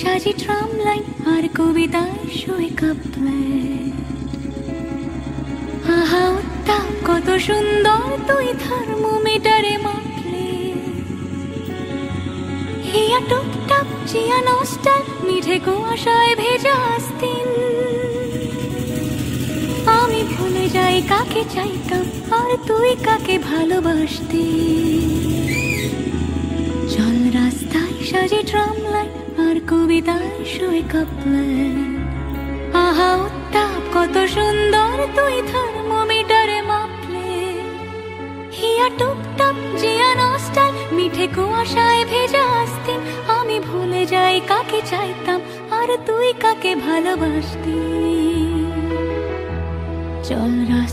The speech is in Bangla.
সাজি ট্রাম লাইন আর কবিতায় শুয়ে কাঁপলে আহা কত সুন্দর তুই থার্মোমিটারে মাপলে। হিয়া টুকটাপ চিয়া নস্টাল মিঠে কুয়াশায় ভেজা আস্তিন। আমি ভুলে যাই, কাকে চাইতাম আর তুই কাকে ভালোবাসতি সাজে ট্রাম লাইন আর কবিতায় শুয়ে কাঁপলে আহা, উত্তাপ, কত সুন্দর তুই থার্মোমিটারে মাপলে। হিয়া টুকটাপ জিয়া নস্টাল, মিঠে কুয়াশায় ভেজা আসতিন। আমি ভুলে যাই কাকে চাইতাম, আর তুই কাকে ভালোবাসতি। চল রাস্তা